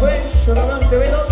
fue Jonathan Tevedos.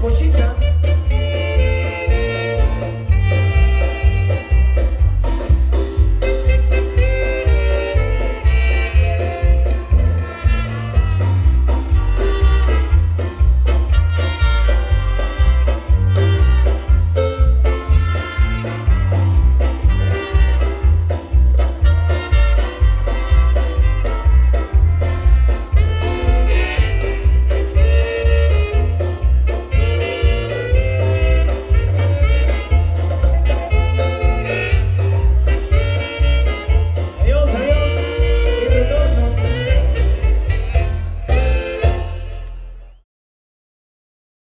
cosita